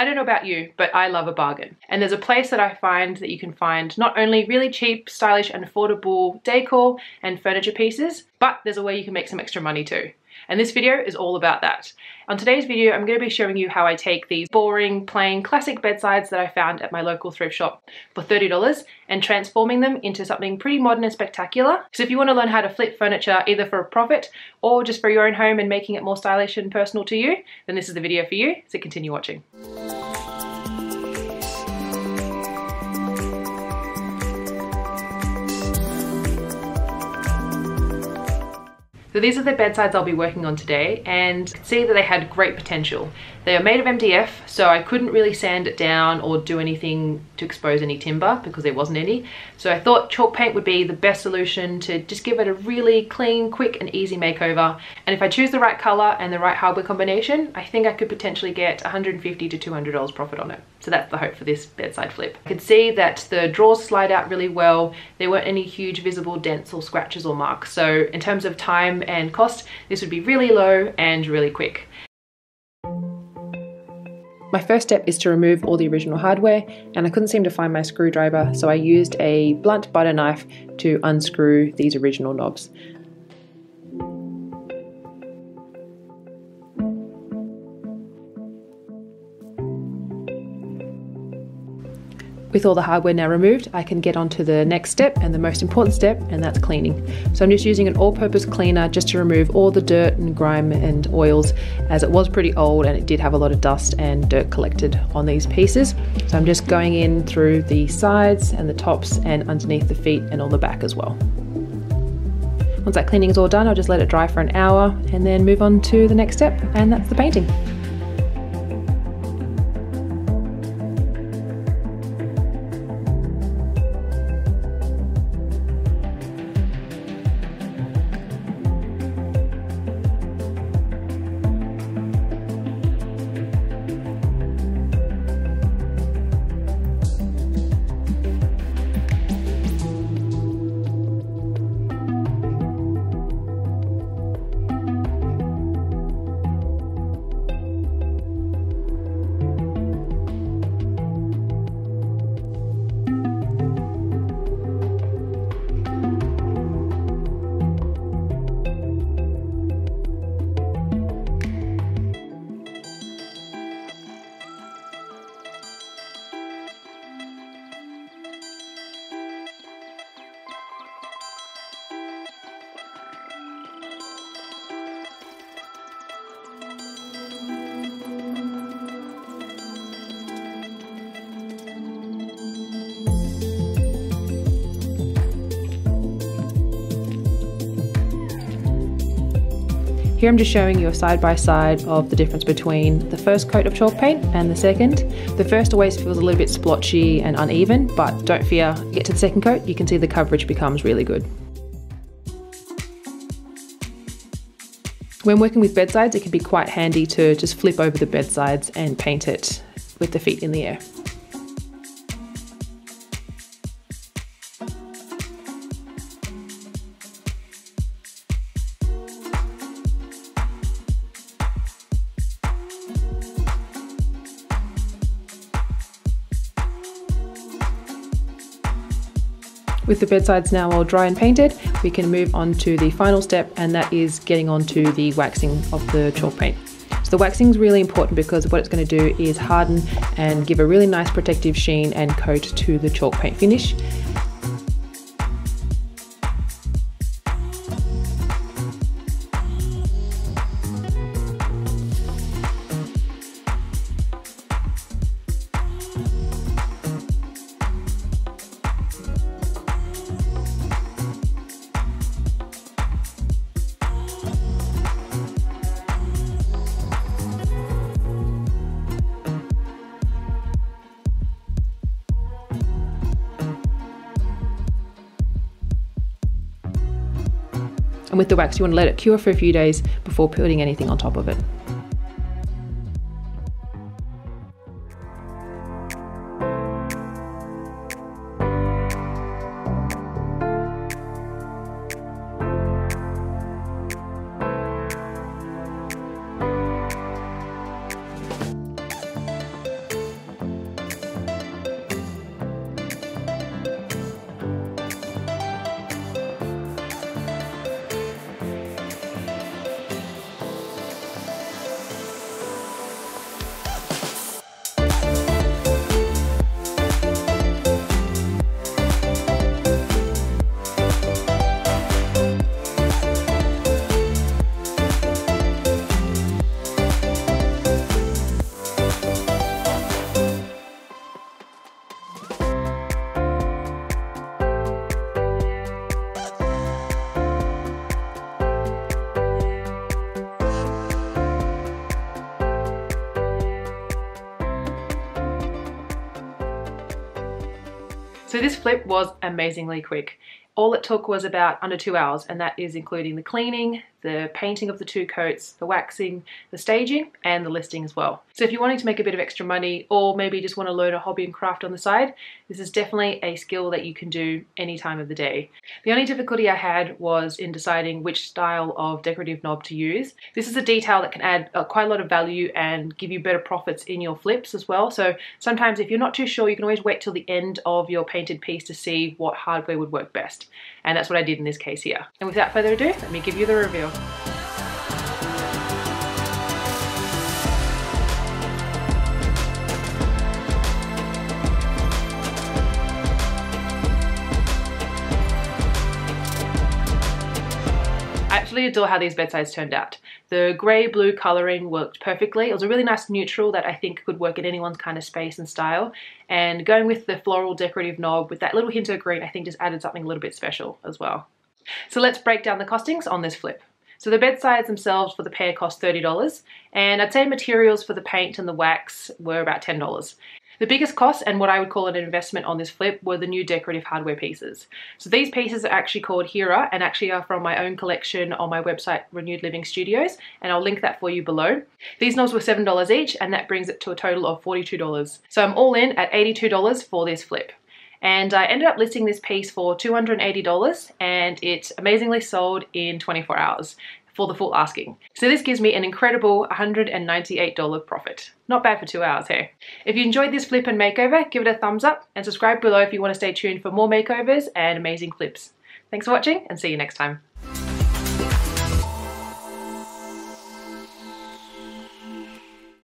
I don't know about you, but I love a bargain. And there's a place that I find that you can find not only really cheap, stylish and affordable decor and furniture pieces, but there's a way you can make some extra money too. And this video is all about that. On today's video, I'm going to be showing you how I take these boring, plain, classic bedsides that I found at my local thrift shop for $30 and transforming them into something pretty modern and spectacular. So if you want to learn how to flip furniture either for a profit or just for your own home and making it more stylish and personal to you, then this is the video for you, so continue watching. So these are the bedsides I'll be working on today and see that they had great potential. They are made of MDF, so I couldn't really sand it down or do anything to expose any timber because there wasn't any. So I thought chalk paint would be the best solution to just give it a really clean, quick and easy makeover. And if I choose the right color and the right hardware combination, I think I could potentially get 150 to $200 profit on it. So that's the hope for this bedside flip. I could see that the drawers slide out really well. There weren't any huge visible dents or scratches or marks. So in terms of time and cost, this would be really low and really quick. My first step is to remove all the original hardware and I couldn't seem to find my screwdriver so I used a blunt butter knife to unscrew these original knobs. With all the hardware now removed, I can get on to the next step and the most important step, and that's cleaning. So I'm just using an all-purpose cleaner just to remove all the dirt and grime and oils as it was pretty old and it did have a lot of dust and dirt collected on these pieces. So I'm just going in through the sides and the tops and underneath the feet and all the back as well. Once that cleaning is all done, I'll just let it dry for an hour and then move on to the next step, and that's the painting. Here I'm just showing you a side by side of the difference between the first coat of chalk paint and the second. The first always feels a little bit splotchy and uneven, but don't fear, get to the second coat, you can see the coverage becomes really good. When working with bedsides, it can be quite handy to just flip over the bedsides and paint it with the feet in the air. With the bedsides now all dry and painted, we can move on to the final step and that is getting onto the waxing of the chalk paint. So the waxing is really important because what it's going to do is harden and give a really nice protective sheen and coat to the chalk paint finish. And with the wax, you want to let it cure for a few days before putting anything on top of it. So this flip was amazingly quick. All it took was about under two hours and that is including the cleaning, the painting of the two coats, the waxing, the staging, and the listing as well. So if you're wanting to make a bit of extra money or maybe just want to learn a hobby and craft on the side, this is definitely a skill that you can do any time of the day. The only difficulty I had was in deciding which style of decorative knob to use. This is a detail that can add uh, quite a lot of value and give you better profits in your flips as well. So sometimes if you're not too sure, you can always wait till the end of your painted piece to see what hardware would work best. And that's what I did in this case here. And without further ado, let me give you the review. Absolutely adore how these bedsides turned out. The grey blue colouring worked perfectly. It was a really nice neutral that I think could work in anyone's kind of space and style. And going with the floral decorative knob with that little hint of green I think just added something a little bit special as well. So let's break down the costings on this flip. So the bedsides themselves for the pair cost $30 and I'd say materials for the paint and the wax were about $10. The biggest cost and what I would call an investment on this flip were the new decorative hardware pieces. So these pieces are actually called Hera and actually are from my own collection on my website Renewed Living Studios and I'll link that for you below. These knobs were $7 each and that brings it to a total of $42. So I'm all in at $82 for this flip and I ended up listing this piece for $280 and it amazingly sold in 24 hours for the full asking. So this gives me an incredible $198 profit. Not bad for two hours, hey? If you enjoyed this flip and makeover, give it a thumbs up and subscribe below if you want to stay tuned for more makeovers and amazing flips. Thanks for watching and see you next time.